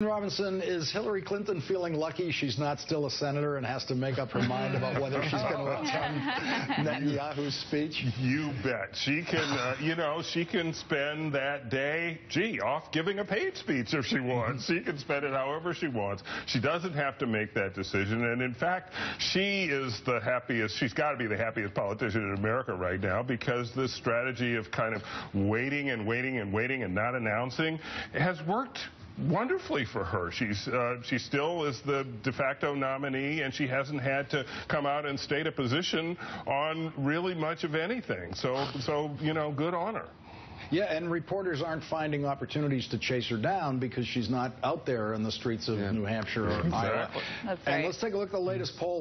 Robinson, is Hillary Clinton feeling lucky she's not still a senator and has to make up her mind about whether she's going to attend Netanyahu's speech? You bet. She can, uh, you know, she can spend that day, gee, off giving a paid speech if she wants. she can spend it however she wants. She doesn't have to make that decision. And in fact, she is the happiest, she's got to be the happiest politician in America right now because this strategy of kind of waiting and waiting and waiting and not announcing has worked wonderfully for her. She's uh, she still is the de facto nominee, and she hasn't had to come out and state a position on really much of anything. So so you know, good on her. Yeah, and reporters aren't finding opportunities to chase her down because she's not out there in the streets of yeah. New Hampshire or exactly. Iowa. and right. let's take a look at the latest poll.